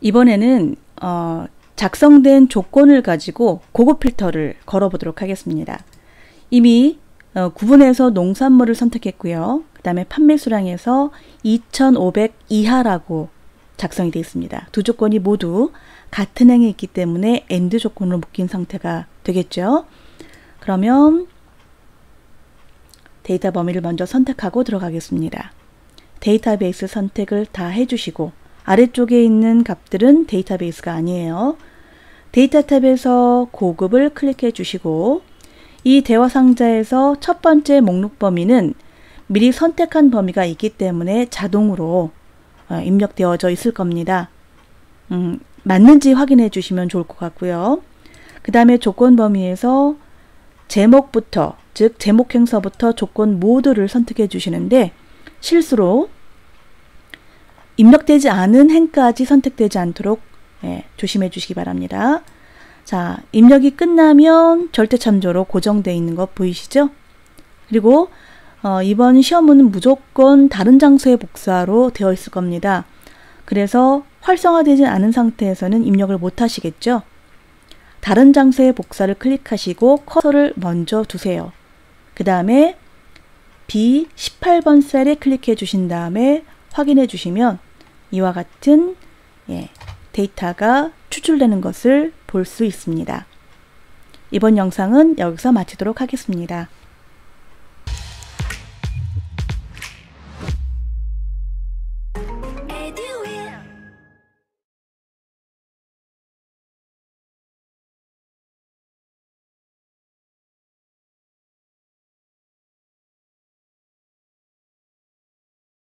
이번에는 어, 작성된 조건을 가지고 고급 필터를 걸어보도록 하겠습니다. 이미 어, 구분해서 농산물을 선택했고요. 그 다음에 판매 수량에서 2,500 이하라고 작성이 되어 있습니다. 두 조건이 모두 같은 행에 있기 때문에 AND 조건으로 묶인 상태가 되겠죠. 그러면 데이터 범위를 먼저 선택하고 들어가겠습니다. 데이터베이스 선택을 다 해주시고 아래쪽에 있는 값들은 데이터베이스가 아니에요. 데이터 탭에서 고급을 클릭해 주시고 이 대화 상자에서 첫 번째 목록 범위는 미리 선택한 범위가 있기 때문에 자동으로 어, 입력되어져 있을 겁니다. 음, 맞는지 확인해 주시면 좋을 것 같고요. 그 다음에 조건 범위에서 제목부터 즉 제목 행서부터 조건 모두를 선택해 주시는데 실수로 입력되지 않은 행까지 선택되지 않도록 예, 조심해 주시기 바랍니다. 자, 입력이 끝나면 절대 참조로 고정되어 있는 것 보이시죠? 그리고 어, 이번 시험은 무조건 다른 장소의 복사로 되어 있을 겁니다. 그래서 활성화되지 않은 상태에서는 입력을 못 하시겠죠? 다른 장소의 복사를 클릭하시고 커서를 먼저 두세요. 그 다음에 B18번 셀에 클릭해 주신 다음에 확인해 주시면 이와 같은 예, 데이터가 추출되는 것을 볼 수 있습니다. 이번 영상은 여기서 마치도록 하겠습니다.